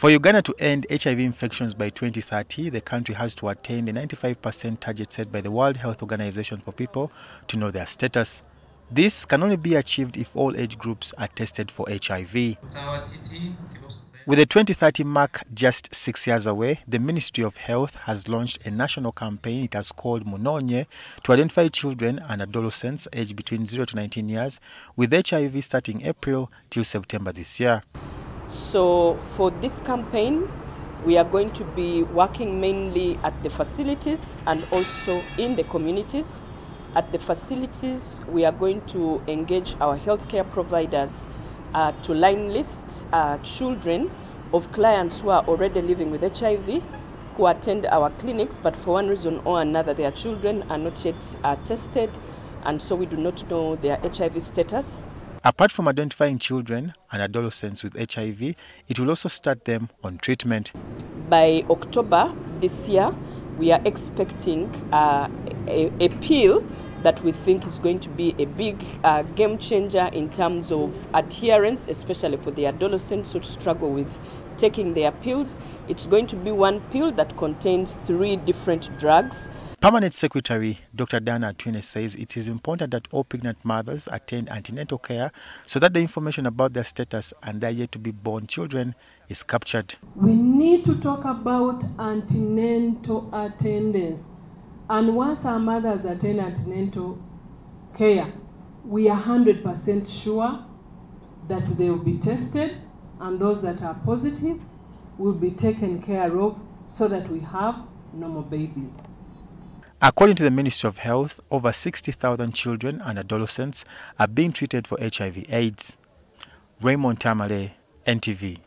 For Uganda to end HIV infections by 2030, the country has to attain the 95% target set by the World Health Organization for people to know their status. This can only be achieved if all age groups are tested for HIV. With the 2030 mark just six years away, the Ministry of Health has launched a national campaign it has called Munonye to identify children and adolescents aged between 0 to 19 years with HIV starting April till September this year. So for this campaign, we are going to be working mainly at the facilities and also in the communities. At the facilities, we are going to engage our healthcare providers uh, to line list uh, children of clients who are already living with HIV who attend our clinics, but for one reason or another, their children are not yet uh, tested, and so we do not know their HIV status. Apart from identifying children and adolescents with HIV, it will also start them on treatment. By October this year, we are expecting uh, a, a pill that we think is going to be a big uh, game changer in terms of adherence, especially for the adolescents who struggle with taking their pills. It's going to be one pill that contains three different drugs. Permanent Secretary Dr. Diana Atwiine says it is important that all pregnant mothers attend antenatal care so that the information about their status and their yet to be born children is captured. We need to talk about antenatal attendance. And once our mothers attend antenatal care, we are 100% sure that they will be tested and those that are positive will be taken care of so that we have normal babies. According to the Ministry of Health, over 60,000 children and adolescents are being treated for HIV AIDS. Raymond Tamale, NTV.